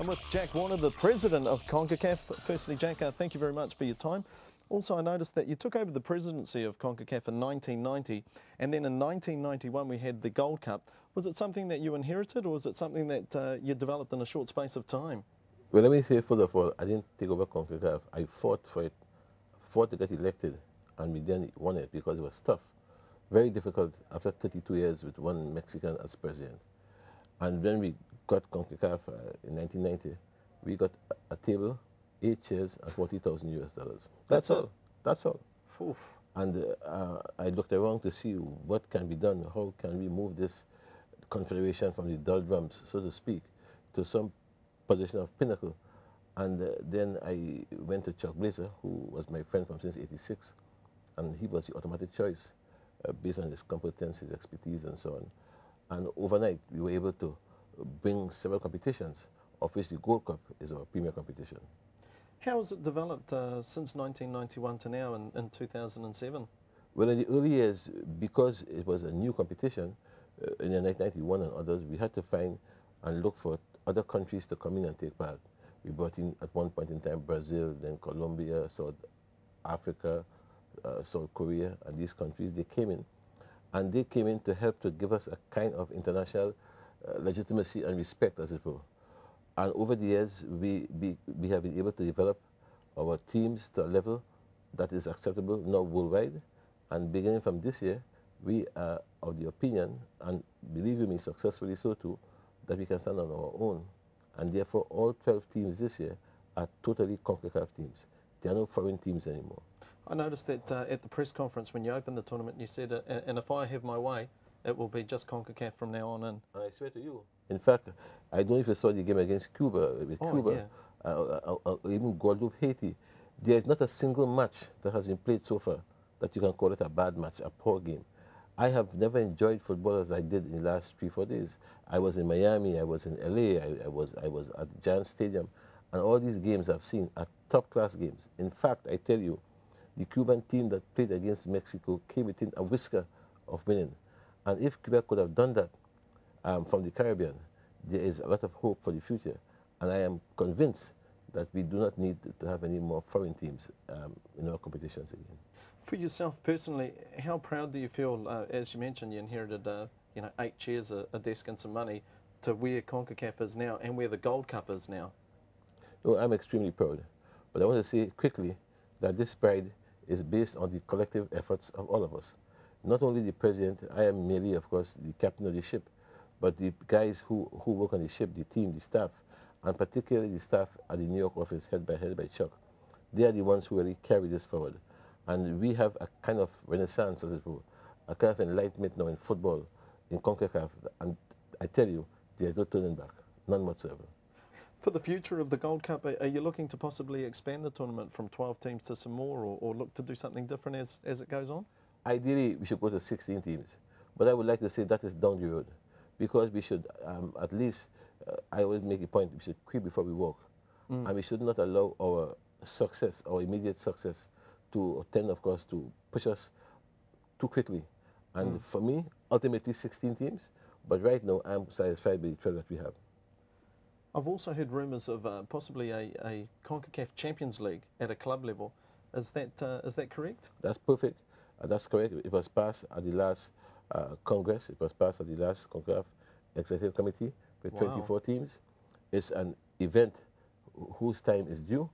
I'm with Jack Warner, the president of CONCACAF. Firstly, Jack, uh, thank you very much for your time. Also, I noticed that you took over the presidency of CONCACAF in 1990, and then in 1991 we had the Gold Cup. Was it something that you inherited, or was it something that uh, you developed in a short space of time? Well, let me say first of all, I didn't take over CONCACAF. I fought for it, fought to get elected, and we then won it because it was tough. Very difficult after 32 years with one Mexican as president. And when we got CONCACAF uh, in 1990, we got a, a table, eight chairs, and 40,000 US dollars. That's, That's all. it? That's all. Oof. And uh, I looked around to see what can be done, how can we move this confederation from the doldrums, so to speak, to some position of pinnacle. And uh, then I went to Chuck Blazer, who was my friend from since 86, and he was the automatic choice uh, based on his competence, his expertise, and so on. And overnight, we were able to bring several competitions, of which the Gold Cup is our premier competition. How has it developed uh, since 1991 to now in, in 2007? Well, in the early years, because it was a new competition, uh, in the 1991 and others, we had to find and look for other countries to come in and take part. We brought in, at one point in time, Brazil, then Colombia, South Africa, uh, South Korea, and these countries, they came in. And they came in to help to give us a kind of international legitimacy and respect, as it were. And over the years, we, we, we have been able to develop our teams to a level that is acceptable now worldwide. And beginning from this year, we are of the opinion, and believe you me, successfully so too, that we can stand on our own. And therefore, all 12 teams this year are totally CONCACAF teams. There are no foreign teams anymore. I noticed that uh, at the press conference when you opened the tournament, you said, uh, and if I have my way, it will be just CONCACAF from now on in. And I swear to you. In fact, I don't know if you saw the game against Cuba, with Oh, Cuba, uh, uh, uh, even Guadeloupe, Haiti. There is not a single match that has been played so far that you can call it a bad match, a poor game. I have never enjoyed football as I did in the last three, four days. I was in Miami, I was in LA, I, I was, I was at Giant Stadium, and all these games I've seen are top-class games. In fact, I tell you, the Cuban team that played against Mexico came within a whisker of winning. And if Cuba could have done that um, from the Caribbean, there is a lot of hope for the future. And I am convinced that we do not need to have any more foreign teams um, in our competitions again. For yourself personally, how proud do you feel? Uh, as you mentioned, you inherited uh, you know eight chairs, a, a desk, and some money to where Concacaf is now and where the Gold Cup is now. No, I'm extremely proud. But I want to say quickly that this pride is based on the collective efforts of all of us. Not only the president, I am merely, of course, the captain of the ship, but the guys who, who work on the ship, the team, the staff, and particularly the staff at the New York office, head by head by Chuck. They are the ones who really carry this forward. And we have a kind of renaissance, as it were, a kind of enlightenment now in football, in CONCACAF. And I tell you, there's no turning back, none whatsoever. For the future of the Gold Cup, are you looking to possibly expand the tournament from 12 teams to some more or, or look to do something different as, as it goes on? Ideally, we should go to 16 teams. But I would like to say that is down the road because we should um, at least, uh, I always make a point, we should quit before we walk. And we should not allow our success, our immediate success, to tend, of course, to push us too quickly. And for me, ultimately 16 teams. But right now, I'm satisfied with the 12 that we have. I've also heard rumours of uh, possibly a, a CONCACAF Champions League at a club level. Is that, uh, is that correct? That's perfect. Uh, that's correct. It was passed at the last uh, Congress. It was passed at the last CONCACAF Executive Committee with Wow. 24 teams. It's an event whose time is due,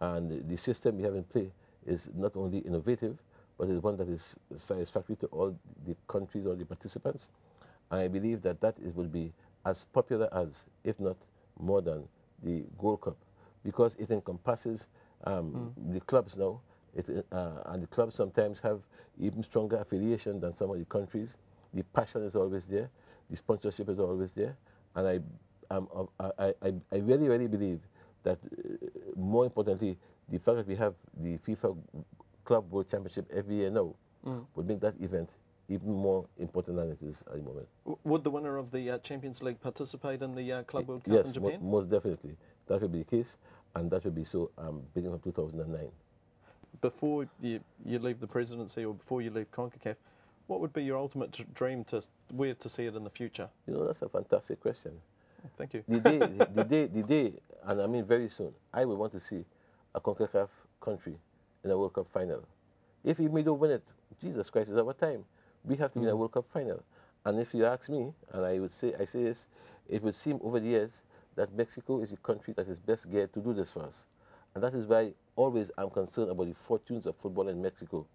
and the system we have in play is not only innovative, but is one that is satisfactory to all the countries, all the participants. And I believe that that is, will be as popular as, if not more than, the Gold Cup, because it encompasses um, the clubs now, it, uh, and the clubs sometimes have even stronger affiliation than some of the countries. The passion is always there, the sponsorship is always there, and I, um, I, I, I really, really believe that uh, more importantly, the fact that we have the FIFA Club World Championship every year now would make that event even more important than it is at the moment. W- would the winner of the uh, Champions League participate in the uh, Club World Cup yes, in mo- Japan? most definitely. That will be the case, and that will be so um, beginning of 2009. Before you, you leave the presidency or before you leave CONCACAF, what would be your ultimate dream to where to see it in the future? You know, that's a fantastic question. Thank you. The day, the, the day, the day and I mean very soon, I would want to see a CONCACAF country in a World Cup final. If we don't win it, Jesus Christ, is our time. We have to mm. win a World Cup final. And if you ask me, and I would say, I say this, it would seem over the years that Mexico is the country that is best geared to do this for us. And that is why always I'm concerned about the fortunes of football in Mexico.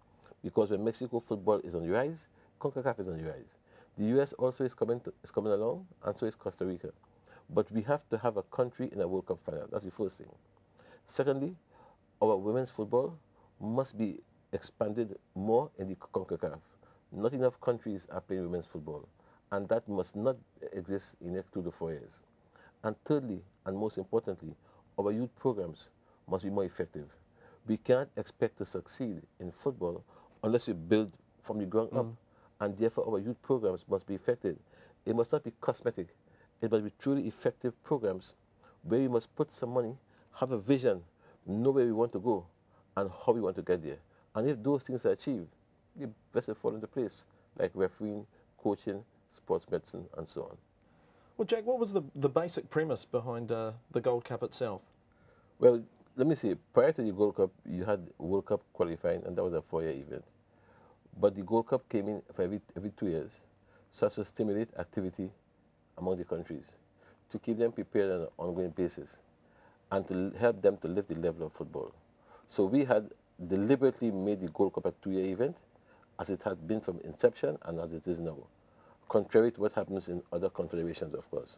Because when Mexico football is on the rise, CONCACAF is on the rise. The US also is coming, to, is coming along, and so is Costa Rica. But we have to have a country in a World Cup final. That's the first thing. Secondly, our women's football must be expanded more in the CONCACAF. Not enough countries are playing women's football, and that must not exist in the next two to four years. And thirdly, and most importantly, our youth programs must be more effective. We can't expect to succeed in football unless we build from the ground mm. up, and therefore our youth programs must be effective. It must not be cosmetic. It must be truly effective programs where we must put some money, have a vision, know where we want to go, and how we want to get there. And if those things are achieved, the rest will fall into place, like refereeing, coaching, sports medicine, and so on. Well, Jack, what was the, the basic premise behind uh, the Gold Cup itself? Well, let me say, prior to the Gold Cup, you had World Cup qualifying, and that was a four-year event. But the Gold Cup came in for every, every two years, so as to stimulate activity among the countries, to keep them prepared on an ongoing basis, and to help them to lift the level of football. So we had deliberately made the Gold Cup a two-year event, as it has been from inception and as it is now, contrary to what happens in other confederations, of course.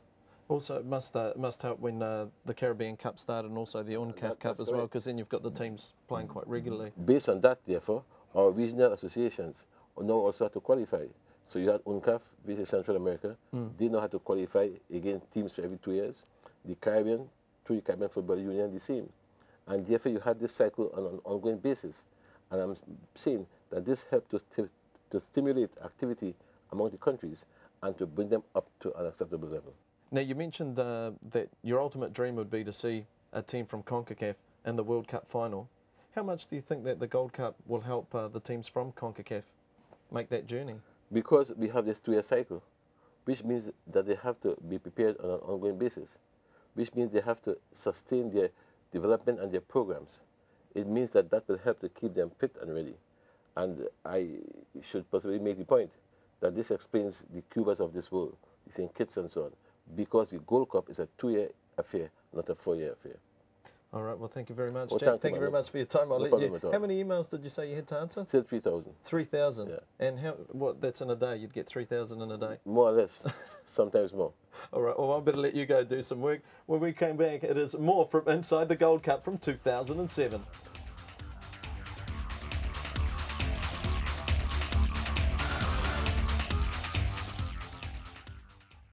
Also, it must uh, must help when uh, the Caribbean Cup started and also the UNCAF that, Cup as well, because then you've got the teams playing quite regularly. Based on that, therefore, our regional associations know also how to qualify. So you had UNCAF, Visit Central America, mm. they know how to qualify against teams for every two years. The Caribbean, through the Caribbean Football Union, the same. And therefore you had this cycle on an ongoing basis. And I'm saying that this helped to, to stimulate activity among the countries and to bring them up to an acceptable level. Now, you mentioned uh, that your ultimate dream would be to see a team from CONCACAF in the World Cup final. How much do you think that the Gold Cup will help uh, the teams from CONCACAF make that journey? Because we have this two-year cycle, which means that they have to be prepared on an ongoing basis, which means they have to sustain their development and their programs. It means that that will help to keep them fit and ready. And I should possibly make the point that this explains the Cubas of this world, the St. Kitts and so on, because the Gold Cup is a two-year affair, not a four-year affair. All right. Well, thank you very much, well, Jack. Thank, thank you very much for your time. I'll no let you. How many emails did you say you had to answer? Still three thousand. Three thousand. Yeah. And how? What? That's in a day. You'd get three thousand in a day. More or less. Sometimes more. All right. Well, I better let you go do some work. When we came back, it is more from inside the Gold Cup from 2007.